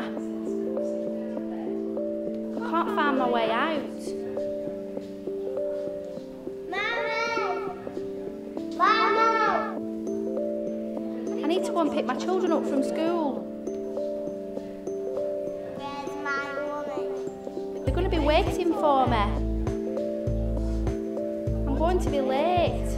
I can't find my way out. Mama! Mama! I need to go and pick my children up from school. Where's my woman? They're going to be waiting for me. I'm going to be late.